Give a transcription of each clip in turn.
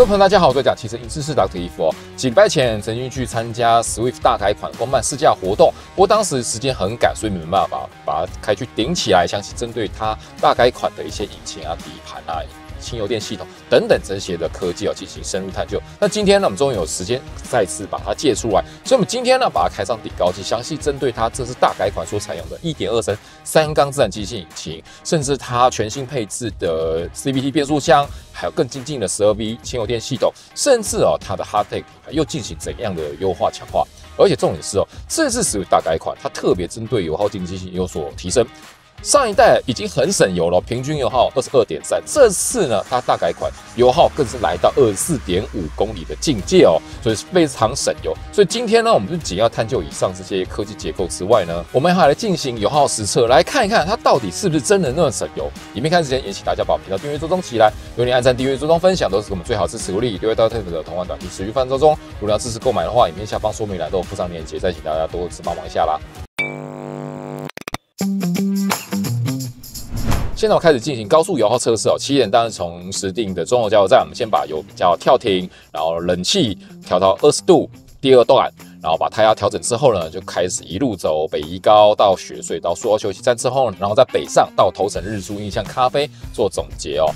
各位朋友，大家好，我是讲汽车影视是 Dr. 伊夫哦。几礼拜前曾经去参加 Swift 大改款公办试驾活动，不过当时时间很赶，所以没办法把它开去顶起来，详细针对它大改款的一些引擎啊、底盘啊。轻油电系统等等这些的科技要进行深入探究。那今天呢，我们终于有时间再次把它借出来，所以我们今天呢，把它开上底高机，详细针对它这次大改款所采用的1.2升三缸自然吸气引擎，甚至它全新配置的 CVT 变速箱，还有更精进的 12V 轻油电系统，甚至哦它的 Hardtech 又进行怎样的优化强化？而且重点是哦，这次使用大改款，它特别针对油耗经济性有所提升。上一代已经很省油了，平均油耗二十二点三。这次呢，它大改款油耗更是来到二十四点五公里的境界哦，所以非常省油。所以今天呢，我们就仅要探究以上这些科技结构之外呢，我们还来进行油耗实测，来看一看它到底是不是真的那么省油。影片开始之前，也请大家把频道订阅、追踪起来，有你按赞、订阅、追踪、分享，都是我们最好支持鼓励。六月到 t 的同款短期持续翻周中，如果要支持购买的话，影片下方说明栏都有附上链接，再请大家多支持帮忙一下啦。现在我开始进行高速油耗测试哦。起点当然从石定的中油加油站，我们先把油叫跳停，然后冷气调到二十度，第二段，然后把胎压调整之后呢，就开始一路走北宜高到雪隧到苏澳休息站之后，然后在北上到头城日出印象咖啡做总结哦。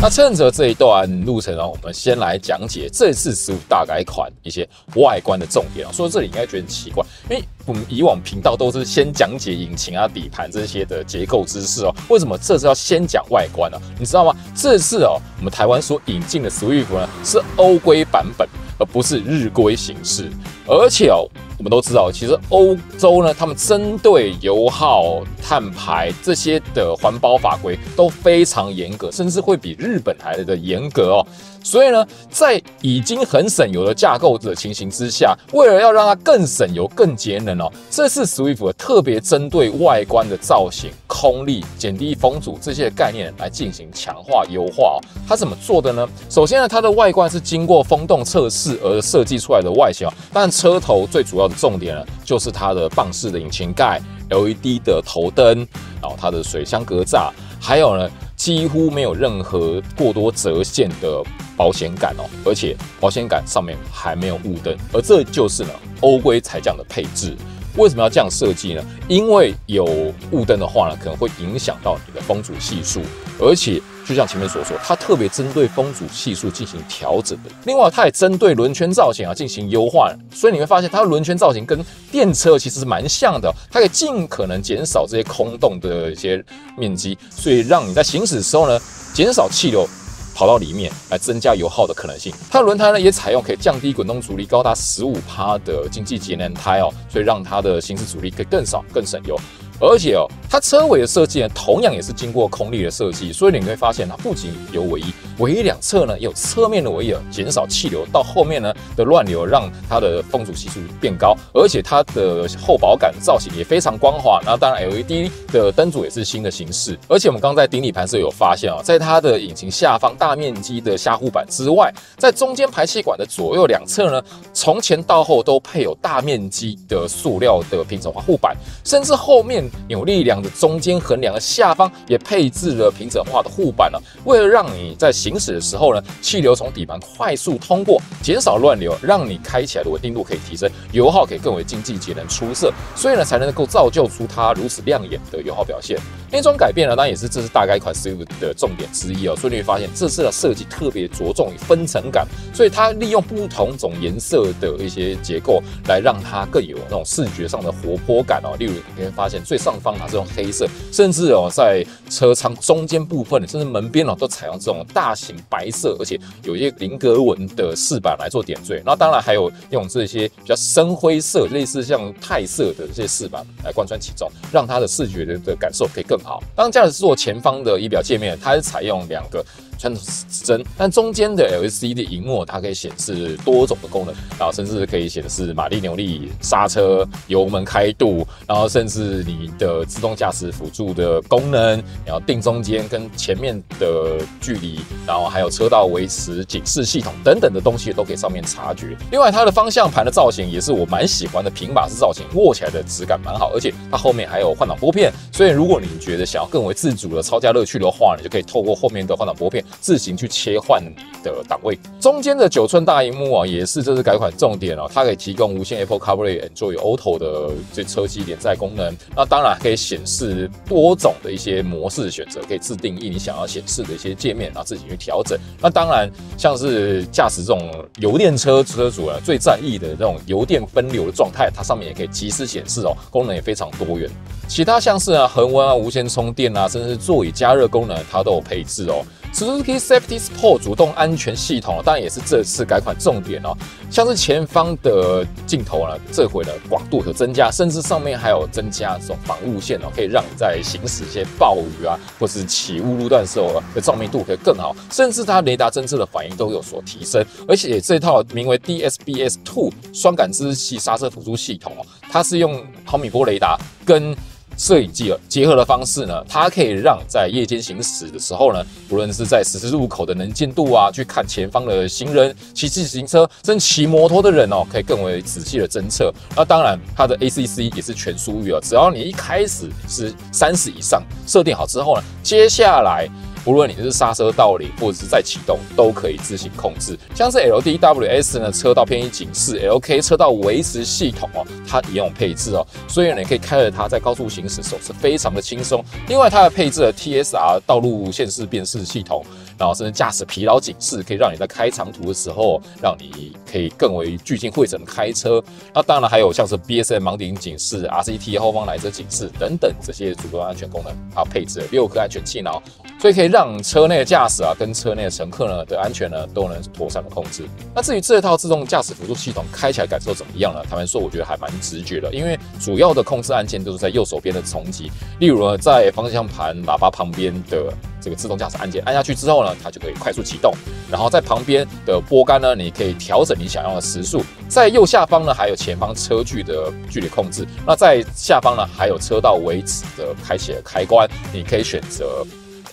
那趁着这一段路程呢，我们先来讲解这次十五大改款一些外观的重点啊。说到这里应该觉得很奇怪，因为我们以往频道都是先讲解引擎啊、底盘这些的结构知识哦，为什么这次要先讲外观呢？你知道吗？这次哦，我们台湾所引进的 Swift 呢是欧规版本，而不是日规形式，而且哦。我们都知道，其实欧洲呢，他们针对油耗、碳排这些的环保法规都非常严格，甚至会比日本还的严格哦。所以呢，在已经很省油的架构的情形之下，为了要让它更省油、更节能哦，这次 Swift 特别针对外观的造型、空力、减低风阻这些概念来进行强化优化哦。它怎么做的呢？首先呢，它的外观是经过风洞测试而设计出来的外形哦，但车头最主要。重点呢，就是它的棒式的引擎盖、LED 的头灯，然后它的水箱格栅，还有呢，几乎没有任何过多折线的保险杆哦，而且保险杆上面还没有雾灯，而这就是呢欧规才这样的配置。为什么要这样设计呢？因为有雾灯的话呢，可能会影响到你的风阻系数，而且。就像前面所说，它特别针对风阻系数进行调整的。另外，它也针对轮圈造型啊进行优化，所以你会发现它的轮圈造型跟电车其实是蛮像的。它可以尽可能减少这些空洞的一些面积，所以让你在行驶的时候呢，减少气流跑到里面来增加油耗的可能性。它的轮胎呢也采用可以降低滚动阻力高达十五趴的经济节能胎哦，所以让它的行驶阻力可以更少、更省油。而且哦，它车尾的设计呢，同样也是经过空力的设计，所以你会发现它不仅有尾翼，尾翼两侧呢有侧面的尾翼，减少气流到后面呢的乱流，让它的风阻系数变高。而且它的后保杆造型也非常光滑。那当然，LED 的灯组也是新的形式。而且我们刚在顶底盘时有发现啊，在它的引擎下方大面积的下护板之外，在中间排气管的左右两侧呢，从前到后都配有大面积的塑料的平整化护板，甚至后面。扭力梁的中间横梁的下方也配置了平整化的护板了，为了让你在行驶的时候呢，气流从底盘快速通过，减少乱流，让你开起来的稳定度可以提升，油耗可以更为经济节能出色，所以呢才能够造就出它如此亮眼的油耗表现。另一种改变呢，当然也是这是大改款 Swift 的重点之一哦。所以你会发现这次的设计特别着重于分层感，所以它利用不同种颜色的一些结构来让它更有那种视觉上的活泼感哦。例如你会发现最上方啊，这种黑色，甚至哦在车舱中间部分，甚至门边哦都采用这种大型白色，而且有一些菱格纹的饰板来做点缀。那当然还有用这些比较深灰色，类似像钛色的这些饰板来贯穿其中，让它的视觉的感受可以更。好，当驾驶座前方的仪表界面，它是采用两个传统指针，但中间的 LCD 荧幕，它可以显示多种的功能，然后甚至可以显示马力、扭力、刹车、油门开度，然后甚至你的自动驾驶辅助的功能，然后定中间跟前面的距离，然后还有车道维持、警示系统等等的东西都可以上面察觉。另外，它的方向盘的造型也是我蛮喜欢的，平把式造型，握起来的质感蛮好，而且它后面还有换挡拨片，所以如果你觉得想要更为自主的超驾乐趣的话，你就可以透过后面的换挡拨片自行去切换的档位。中间的九寸大荧幕啊，也是这次改款重点哦，它可以提供无线 Apple CarPlay、Android Auto 的这车机连载功能。那当然可以显示多种的一些模式选择，可以自定义你想要显示的一些界面，然后自己去调整。那当然，像是驾驶这种油电车车主啊，最在意的这种油电分流的状态，它上面也可以及时显示哦，功能也非常多元。其他像是啊恒温啊、无线充电啊，甚至是座椅加热功能，它都有配置哦。Suzuki Safety Sport 主动安全系统，当然也是这次改款重点哦。像是前方的镜头呢，这回的广度有增加，甚至上面还有增加这种防雾线哦，可以让你在行驶一些暴雨啊，或是起雾路段时候的照明度可以更好，甚至它雷达侦测的反应都有所提升。而且这套名为 DSBS Two 双感知器刹车辅助系统哦，它是用毫米波雷达跟摄影机结合的方式呢，它可以让在夜间行驶的时候呢，不论是在十字路口的能见度啊，去看前方的行人、骑自行车、甚至骑摩托的人哦，可以更为仔细的侦测。那当然，它的 ACC 也是全速域啊，只要你一开始是三十以上设定好之后呢，接下来。无论你是刹车倒领或者是在启动，都可以自行控制。像是 LDWS 呢，车道偏移警示；LK 车道维持系统哦，它也有配置哦，所以你可以开着它在高速行驶时候是非常的轻松。另外，它的配置了 TSR 道路线式辨识系统。然后甚至驾驶疲劳警示，可以让你在开长途的时候，让你可以更为聚精会神的开车。那当然还有像是 BSM 盲点警示、RCT 后方来车警示等等这些主动安全功能，还有配置六颗安全气囊，所以可以让车内的驾驶啊跟车内的乘客呢的安全呢都能妥善的控制。那至于这套自动驾驶辅助系统开起来感受怎么样呢？坦白说，我觉得还蛮直觉的，因为主要的控制按键都是在右手边的重击，例如呢在方向盘喇叭旁边的。这个自动驾驶按键按下去之后呢，它就可以快速启动。然后在旁边的拨杆呢，你可以调整你想要的时速。在右下方呢，还有前方车距的距离控制。那在下方呢，还有车道维持的开启的开关，你可以选择。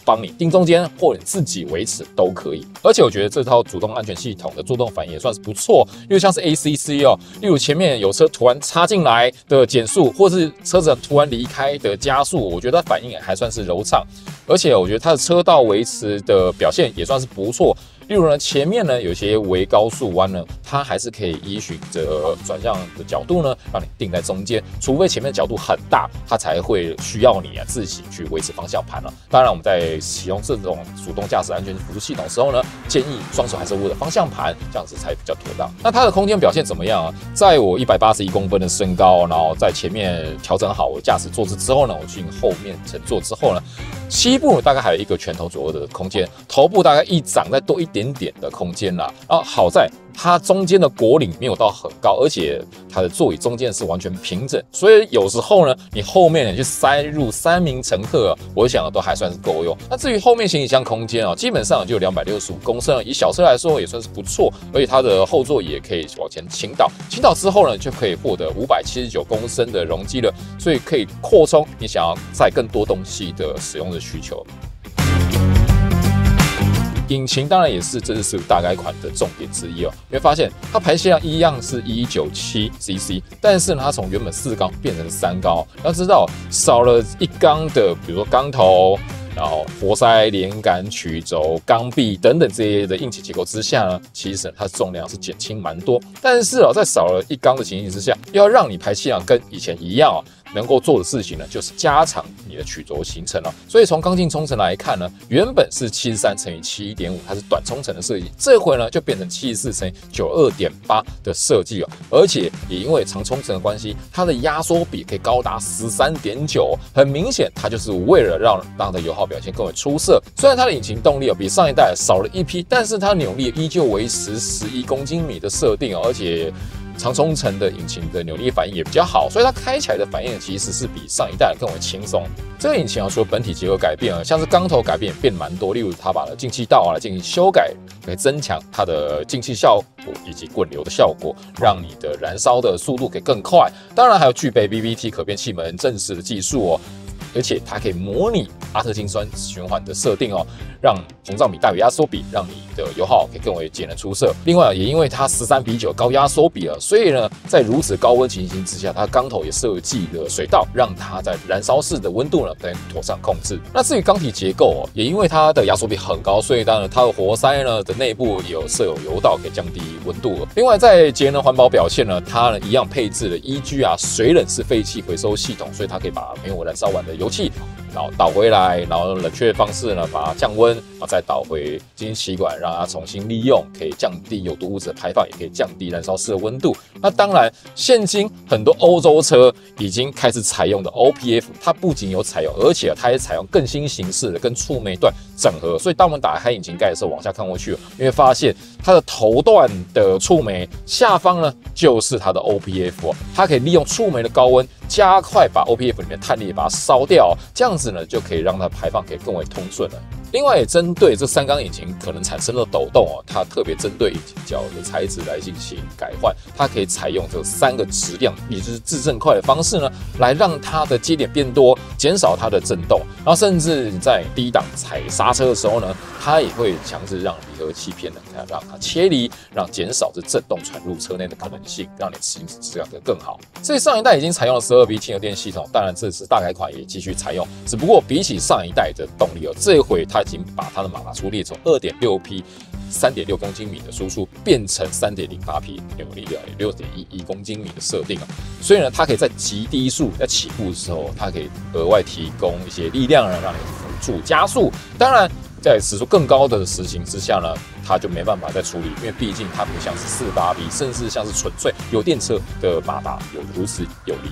帮你盯中间，或你自己维持都可以。而且我觉得这套主动安全系统的作动反应也算是不错，因为像是 ACC 哦，例如前面有车突然插进来的减速，或是车子突然离开的加速，我觉得它反应也还算是柔畅。而且我觉得它的车道维持的表现也算是不错。例如呢，前面呢有些微高速弯呢，它还是可以依循着转向的角度呢，让你定在中间。除非前面的角度很大，它才会需要你啊自己去维持方向盘了。当然，我们在使用这种主动驾驶安全辅助系统时候呢，建议双手还是握着方向盘，这样子才比较妥当。那它的空间表现怎么样啊？在我一百八十一公分的身高，然后在前面调整好我驾驶坐姿之后呢，我进后面乘坐之后呢，膝部大概还有一个拳头左右的空间，头部大概一掌再多一。点点的空间啦，啊，好在。它中间的果岭没有到很高，而且它的座椅中间是完全平整，所以有时候呢，你后面呢去塞入三名乘客，我想都还算是够用。那至于后面行李箱空间啊，基本上就两百六十五公升，以小车来说也算是不错，而且它的后座也可以往前倾倒，倾倒之后呢，就可以获得五百七十九公升的容积了，所以可以扩充你想要载更多东西的使用的需求。引擎当然也是这次大改款的重点之一哦。你会发现它排气量一样是一九七 CC，但是呢，它从原本四缸变成三缸。要知道少了一缸的，比如说缸头，然后活塞、连杆、曲轴、缸壁等等这些的硬体结构之下呢，其实它重量是减轻蛮多。但是哦，在少了一缸的情形之下，要让你排气量跟以前一样哦。能够做的事情呢，就是加长你的曲轴行程了。所以从刚性冲程来看呢，原本是七十三乘以七一点五，它是短冲程的设计，这回呢就变成七十四乘以九二点八的设计了。而且也因为长冲程的关系，它的压缩比可以高达十三点九，很明显它就是为了让让它的油耗表现更为出色。虽然它的引擎动力哦比上一代少了一批，但是它扭力依旧维持十一公斤米的设定哦，而且。长冲程的引擎的扭力反应也比较好，所以它开起来的反应其实是比上一代更为轻松。这个引擎啊，除了本体结构改变啊，像是缸头改变也变蛮多，例如它把进气道啊来进行修改，可以增强它的进气效果以及滚流的效果，让你的燃烧的速度给更快。当然还有具备 VVT 可变气门正时的技术哦。而且它可以模拟阿特金酸循环的设定哦，让膨胀比大于压缩比，让你的油耗可以更为节能出色。另外，也因为它十三比九高压缩比了，所以呢，在如此高温情形之下，它缸头也设计了水道，让它在燃烧室的温度呢能妥善控制。那至于缸体结构哦，也因为它的压缩比很高，所以当然它的活塞呢的内部也有设有油道，可以降低温度。另外，在节能环保表现呢，它呢一样配置了 EG 啊水冷式废气回收系统，所以它可以把没有燃烧完的油。气，然后倒回来，然后冷却方式呢，把它降温，然后再倒回进行吸管，让它重新利用，可以降低有毒物质的排放，也可以降低燃烧室的温度。那当然，现今很多欧洲车已经开始采用的 OPF，它不仅有采用，而且它也采用更新形式的跟触媒段整合。所以当我们打开引擎盖的时候，往下看过去，你会发现它的头段的触媒下方呢，就是它的 OPF，它可以利用触媒的高温。加快把 OPF 里面碳粒把它烧掉，这样子呢就可以让它排放可以更为通顺了。另外针对这三缸引擎可能产生的抖动哦，它特别针对引擎角的材质来进行改换，它可以采用这三个质量，也就是自正块的方式呢，来让它的接点变多，减少它的震动。然后甚至在低档踩刹车的时候呢，它也会强制让离合器片呢，让它切离，让减少这震动传入车内的可能性，让你行驶质量的更好。所以上一代已经采用了十二 V 轻油电系统，当然这次大改款也继续采用，只不过比起上一代的动力哦，这一回它。已经把它的马达出力从二点六匹、三点六公斤米的输出变成三点零八匹扭力的六点一一公斤米的设定啊，所以呢，它可以在极低速在起步的时候，它可以额外提供一些力量呢，让你辅助加速。当然，在时速更高的实行之下呢，它就没办法再处理，因为毕竟它不像是四八 V，甚至像是纯粹油电车的马达有如此有力。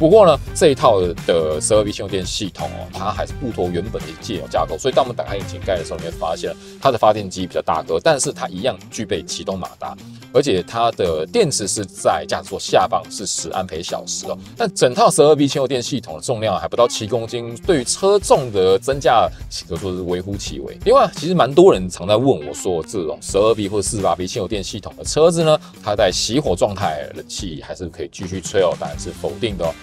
不过呢，这一套的十二 V 轻油电系统哦，它还是不脱原本的介油架构，所以当我们打开引擎盖的时候，你会发现它的发电机比较大个，但是它一样具备启动马达，而且它的电池是在驾驶座下方是十安培小时哦。但整套十二 V 轻油电系统的重量还不到七公斤，对于车重的增加可说是微乎其微。另外，其实蛮多人常在问我说，这种十二 V 或者四八 V 轻油电系统的车子呢，它在熄火状态，冷气还是可以继续吹哦？当然是否定的哦。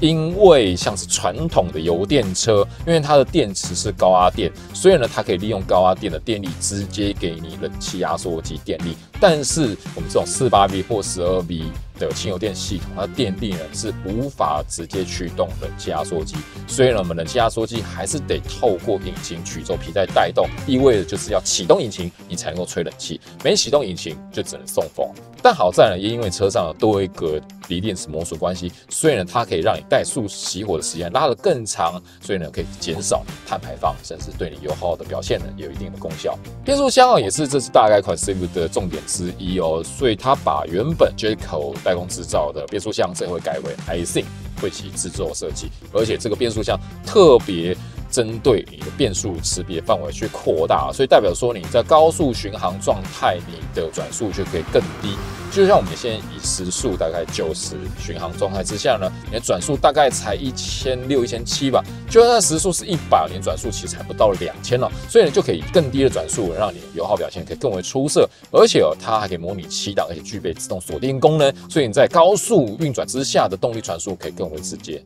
因为像是传统的油电车，因为它的电池是高压电，所以呢，它可以利用高压电的电力直接给你冷气压缩及电力。但是我们这种四八 V 或十二 V 的轻油电系统，它电力呢是无法直接驱动冷气压缩机，所以呢，我们冷气压缩机还是得透过引擎曲轴皮带带动，意味着就是要启动引擎，你才能够吹冷气，没启动引擎就只能送风。但好在呢，也因为车上多一个锂电池模组关系，所以呢，它可以让你怠速熄火的时间拉得更长，所以呢，可以减少碳排放，甚至对你油耗的表现呢有一定的功效。变速箱啊，也是这次大概款 C V 的重点之一哦，所以它把原本 Jayco 代工制造的变速箱这回改为 Ising 为其制作设计，而且这个变速箱特别。针对你的变速识别范围去扩大，所以代表说你在高速巡航状态，你的转速就可以更低。就像我们现在以时速大概九十巡航状态之下呢，你的转速大概才一千六、一千七吧。就算时速是一百，你转速其实还不到两千了，所以呢就可以更低的转速，让你油耗表现可以更为出色。而且哦，它还可以模拟七档，而且具备自动锁定功能，所以你在高速运转之下的动力传输可以更为直接。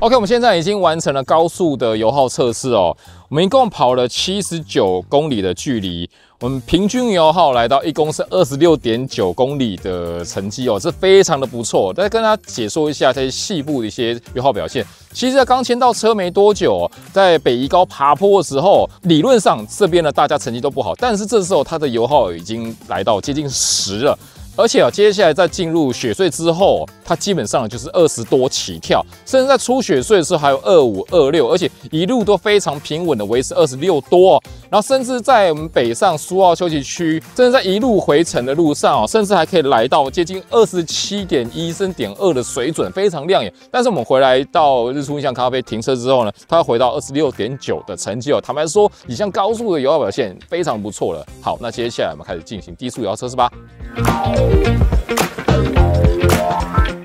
OK，我们现在已经完成了高速的油耗测试哦。我们一共跑了七十九公里的距离，我们平均油耗来到一公升二十六点九公里的成绩哦，这非常的不错。再跟大家解说一下这些细部的一些油耗表现。其实，在刚签到车没多久，在北宜高爬坡的时候，理论上这边呢大家成绩都不好，但是这时候它的油耗已经来到接近十了。而且啊，接下来在进入雪隧之后，它基本上就是二十多起跳，甚至在出雪隧的时候还有二五二六，而且一路都非常平稳的维持二十六多。然后甚至在我们北上苏澳休息区，甚至在一路回程的路上哦，甚至还可以来到接近二十七点一升点二的水准，非常亮眼。但是我们回来到日出印象咖啡停车之后呢，它回到二十六点九的成绩哦。坦白说，已像高速的油耗表现非常不错了。好，那接下来我们开始进行低速油耗测试吧。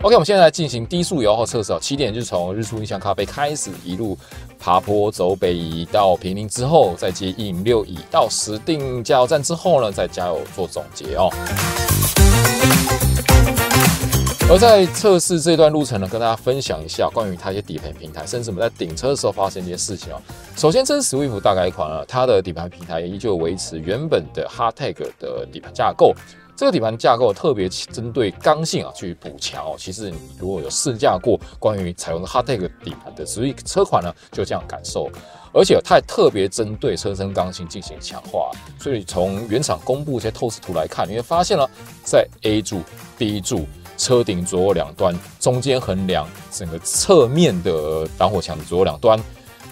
OK，我们现在来进行低速油耗测试哦。起点就是从日出印象咖啡开始，一路爬坡走北移到平林之后，再接一零六乙到石定加油站之后呢，再加油做总结哦。而在测试这段路程呢，跟大家分享一下关于它一些底盘平台，甚至我们在顶车的时候发生一些事情哦。首先，这是 Swift 大改款啊，它的底盘平台依旧维持原本的 Hardtag 的底盘架构。这个底盘架构特别针对刚性啊去补强哦。其实你如果有试驾过关于采用的 Hardtag 底盘的斯威车款呢，就这样感受。而且它也特别针对车身刚性进行强化。所以从原厂公布一些透视图来看，你会发现呢在 A 柱、B 柱、车顶左右两端、中间横梁、整个侧面的挡火墙的左右两端，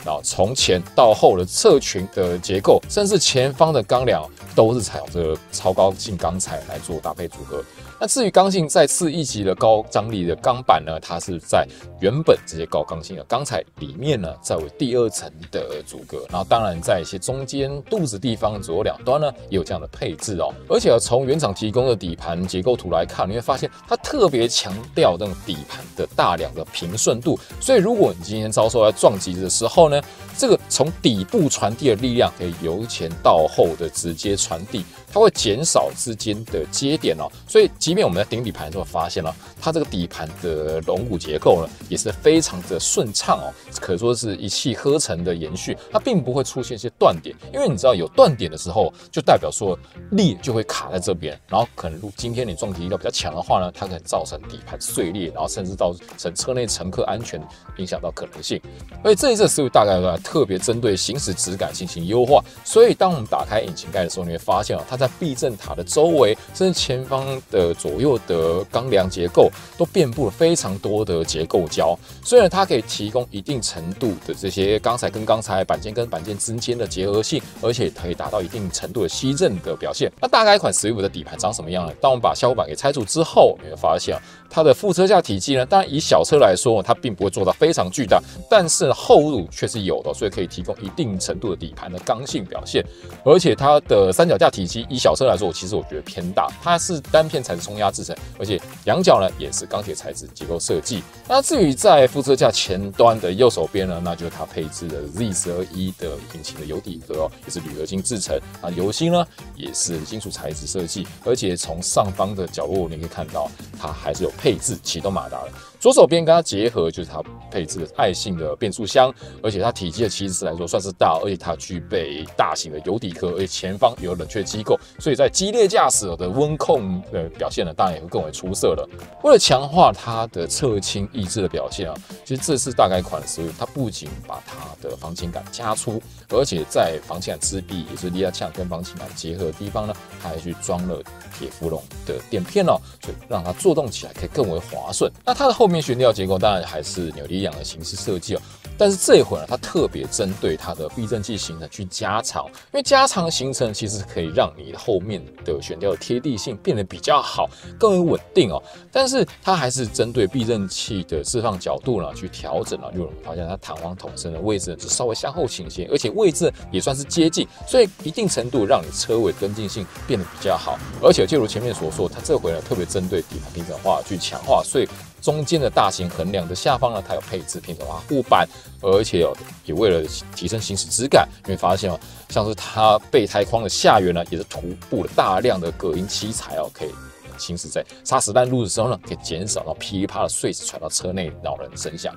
然后从前到后的侧裙的结构，甚至前方的钢梁。都是采用这个超高性钢材来做搭配组合。那至于刚性再次一级的高张力的钢板呢，它是在原本这些高刚性的钢材里面呢，再为第二层的阻隔。然后当然在一些中间肚子地方左右两端呢，也有这样的配置哦。而且从原厂提供的底盘结构图来看，你会发现它特别强调那种底盘的大梁的平顺度。所以如果你今天遭受到撞击的时候呢，这个从底部传递的力量可以由前到后的直接传递。它会减少之间的接点哦，所以即便我们在顶底盘的时候发现了，它这个底盘的龙骨结构呢，也是非常的顺畅哦，可以说是一气呵成的延续，它并不会出现一些断点，因为你知道有断点的时候，就代表说力就会卡在这边，然后可能如今天你撞击力道比较强的话呢，它可能造成底盘碎裂，然后甚至造成车内乘客安全影响到可能性。所以这一次思路大概呢，特别针对行驶质感进行优化，所以当我们打开引擎盖的时候，你会发现啊，它在在避震塔的周围，甚至前方的左右的钢梁结构，都遍布了非常多的结构胶。虽然它可以提供一定程度的这些钢材跟钢材、板件跟板件之间的结合性，而且可以达到一定程度的吸震的表现。那大概一款 Swift 的底盘长什么样呢？当我们把下护板给拆除之后，你会发现它的副车架体积呢，当然以小车来说，它并不会做到非常巨大，但是厚度却是有的，所以可以提供一定程度的底盘的刚性表现。而且它的三脚架体积以小车来说，我其实我觉得偏大。它是单片材质冲压制成，而且仰角呢也是钢铁材质结构设计。那至于在副车架前端的右手边呢，那就是它配置的 Z 十二一的引擎的油底壳哦，也是铝合金制成。啊，油芯呢也是金属材质设计，而且从上方的角落你可以看到，它还是有配置启动马达了。左手边跟它结合就是它配置的爱信的变速箱，而且它体积的其实来说算是大，而且它具备大型的油底壳，而且前方有冷却机构，所以在激烈驾驶的温控的表现呢，当然也会更为出色了。为了强化它的侧倾抑制的表现啊，其实这次大改款的时候，它不仅把它的防倾杆加粗，而且在防倾杆支臂，也是离合枪跟防倾杆结合的地方呢，它还去装了铁氟龙的垫片哦，所以让它作动起来可以更为滑顺。那它的后面悬吊结构当然还是扭力梁的形式设计哦。但是这一回呢，它特别针对它的避震器行程去加长，因为加长行程其实可以让你后面的悬吊的贴地性变得比较好，更为稳定哦。但是它还是针对避震器的释放角度呢去调整了，就发现它弹簧筒身的位置是稍微向后倾斜，而且位置也算是接近，所以一定程度让你车尾跟进性变得比较好。而且就如前面所说，它这回呢特别针对底盘平整化去强化，所以。中间的大型横梁的下方呢，它有配置平整化护板，而且哦，也为了提升行驶质感，你会发现哦，像是它备胎框的下缘呢，也是涂布了大量的隔音漆材哦，可以行驶在砂石烂路的时候呢，可以减少到噼里啪啦碎石传到车内扰人声响。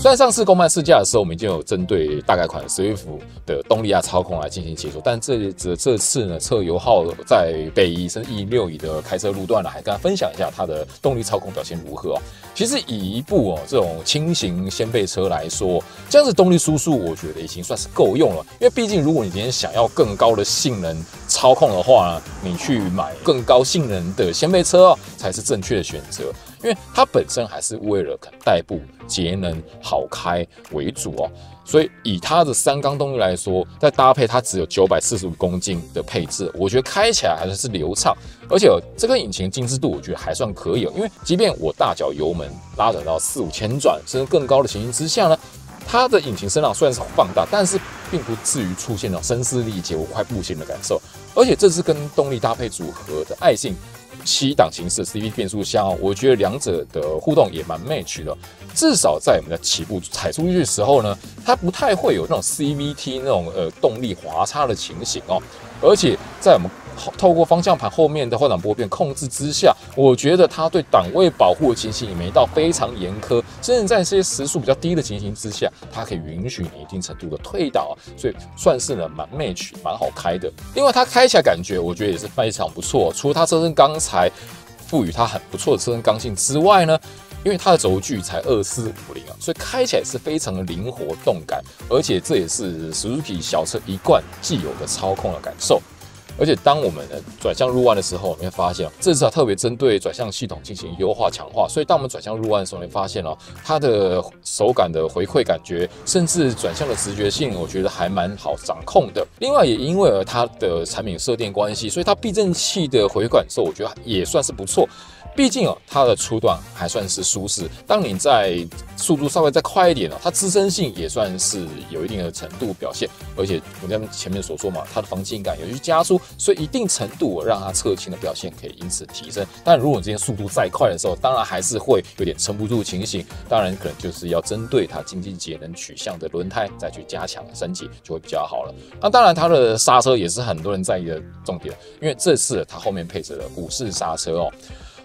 虽然上次公办试驾的时候，我们已经有针对大概款 Swift 的动力啊、操控来进行解说，但这这这次呢，测油耗在北宜甚至 E 六乙的开车路段呢，还跟大家分享一下它的动力操控表现如何哦。其实以一部哦这种轻型掀背车来说，这样子动力输出，我觉得已经算是够用了。因为毕竟如果你今天想要更高的性能，操控的话呢，你去买更高性能的掀背车哦，才是正确的选择。因为它本身还是为了代步、节能、好开为主哦。所以以它的三缸动力来说，再搭配它只有九百四十五公斤的配置，我觉得开起来还是流畅，而且这个引擎精致度我觉得还算可以。因为即便我大脚油门拉转到四五千转甚至更高的情形之下呢，它的引擎声浪虽然是放大，但是并不至于出现了声嘶力竭、我快不行的感受。而且这次跟动力搭配组合的爱信。七档形式 CV 变速箱，我觉得两者的互动也蛮 match 的。至少在我们的起步踩出去的时候呢，它不太会有那种 CVT 那种呃动力滑差的情形哦。而且在我们透过方向盘后面的换挡拨片控制之下，我觉得它对档位保护的情形也没到非常严苛，甚至在一些时速比较低的情形之下，它可以允许你一定程度的退档，所以算是呢蛮 match 蛮好开的。另外它开起来感觉我觉得也是非常不错，除了它车身钢材赋予它很不错的车身刚性之外呢，因为它的轴距才二四五零啊，所以开起来是非常的灵活动感，而且这也是 Suzuki 小车一贯既有的操控的感受。而且当我们转向入弯的时候，你会发现这次特别针对转向系统进行优化强化，所以当我们转向入弯的时候，你会发现哦，它的手感的回馈感觉，甚至转向的直觉性，我觉得还蛮好掌控的。另外，也因为它的产品设定关系，所以它避震器的回感受，我觉得也算是不错。毕竟哦，它的初段还算是舒适。当你在速度稍微再快一点哦，它支撑性也算是有一定的程度表现。而且我们前面所说嘛，它的防倾感有去加速，所以一定程度让它侧倾的表现可以因此提升。但如果你今天速度再快的时候，当然还是会有点撑不住情形。当然可能就是要针对它经济节能取向的轮胎再去加强升级，就会比较好了。那当然它的刹车也是很多人在意的重点，因为这次它后面配置了虎式刹车哦。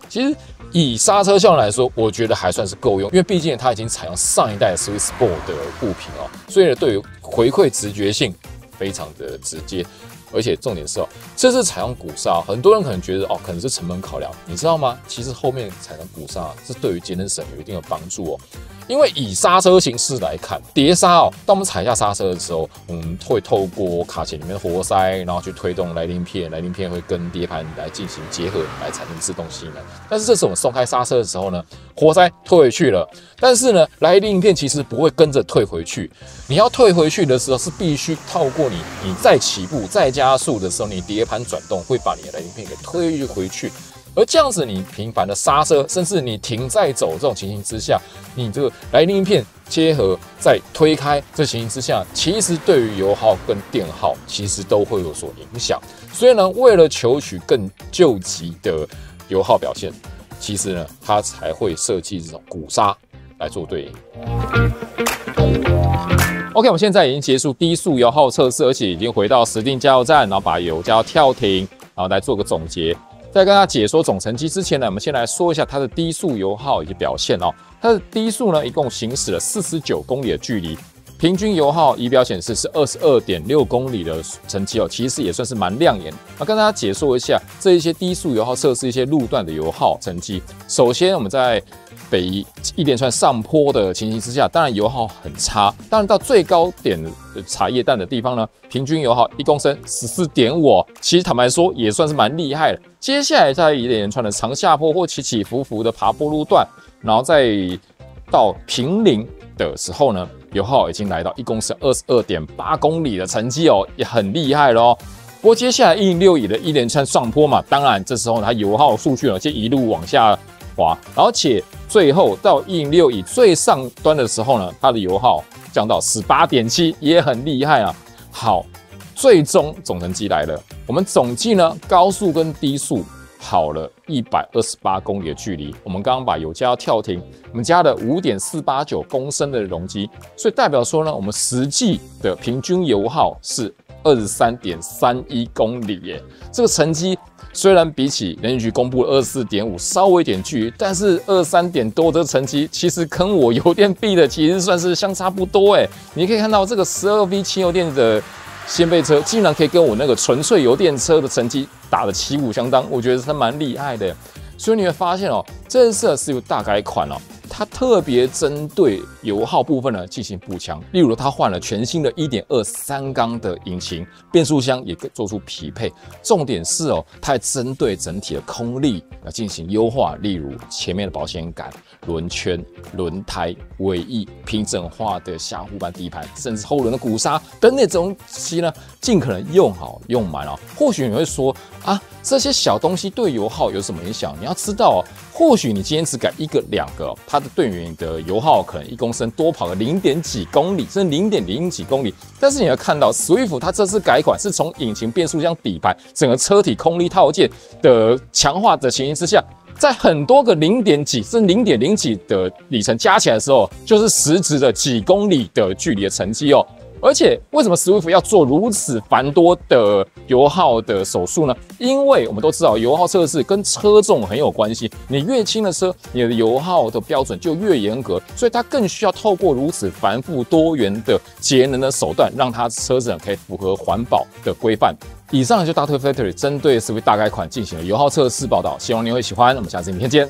其实以刹车效能来说，我觉得还算是够用，因为毕竟它已经采用上一代 Swiss Sport 的布品哦，所以呢，对于回馈直觉性非常的直接，而且重点是哦，这次采用鼓刹，很多人可能觉得哦，可能是成本考量，你知道吗？其实后面采用鼓刹是对于节能省有一定的帮助哦。因为以刹车形式来看，碟刹哦，当我们踩下刹车的时候，我们会透过卡钳里面的活塞，然后去推动来鳞片，来鳞片会跟碟盘来进行结合，来产生制动性能。但是这时我们松开刹车的时候呢，活塞退回去了，但是呢，来鳞片其实不会跟着退回去。你要退回去的时候，是必须透过你，你再起步、再加速的时候，你碟盘转动会把你的来鳞片给推回去。而这样子，你频繁的刹车，甚至你停在走这种情形之下，你这个来鳞片结合再推开这情形之下，其实对于油耗跟电耗其实都会有所影响。所以呢，为了求取更救急的油耗表现，其实呢，它才会设计这种鼓刹来做对应。OK，我们现在已经结束低速油耗测试，而且已经回到实定加油站，然后把油加到跳停，然后来做个总结。在跟大家解说总成绩之前呢，我们先来说一下它的低速油耗以及表现哦。它的低速呢，一共行驶了四十九公里的距离，平均油耗仪表显示是二十二点六公里的成绩哦，其实也算是蛮亮眼。那跟大家解说一下这一些低速油耗测试一些路段的油耗成绩。首先我们在北一一连串上坡的情形之下，当然油耗很差。当然到最高点茶叶蛋的地方呢，平均油耗一公升十四点五，其实坦白说也算是蛮厉害的。接下来在一连串的长下坡或起起伏伏的爬坡路段，然后再到平陵的时候呢，油耗已经来到一公升二十二点八公里的成绩哦，也很厉害喽。不过接下来一零六乙的一连串上坡嘛，当然这时候它油耗数据呢就一路往下滑，而且。最后到一零六以最上端的时候呢，它的油耗降到十八点七，也很厉害啊。好，最终总成绩来了，我们总计呢高速跟低速跑了一百二十八公里的距离。我们刚刚把油加到跳停，我们加了五点四八九公升的容积，所以代表说呢，我们实际的平均油耗是二十三点三一公里耶。这个成绩。虽然比起能源局公布二四点五稍微点距离，但是二三点多的成绩，其实跟我油电比的其实算是相差不多哎。你可以看到这个十二 V 轻油电的掀背车，竟然可以跟我那个纯粹油电车的成绩打得旗鼓相当，我觉得是蛮厉害的。所以你会发现哦，这次是有大改款哦。它特别针对油耗部分呢进行补强，例如它换了全新的1.2三缸的引擎，变速箱也做出匹配。重点是哦，它还针对整体的空力来进行优化，例如前面的保险杆、轮圈、轮胎、尾翼、平整化的下护板、底盘，甚至后轮的鼓刹等那种东西呢，尽可能用好用满哦。或许你会说啊。这些小东西对油耗有什么影响？你要知道哦，或许你今天只改一个两个，它的对你的油耗可能一公升多跑个零点几公里，甚至零点零几公里。但是你要看到，Swift 它这次改款是从引擎、变速箱、底盘整个车体空力套件的强化的情形之下，在很多个零点几甚至零点零几的里程加起来的时候，就是实质的几公里的距离的成绩哦。而且为什么 Swift 要做如此繁多的油耗的手术呢？因为我们都知道油耗测试跟车重很有关系，你越轻的车，你的油耗的标准就越严格，所以它更需要透过如此繁复多元的节能的手段，让它车子可以符合环保的规范。以上就 data factory 针对四位大改款进行了油耗测试报道希望您会喜欢我们下次影片见。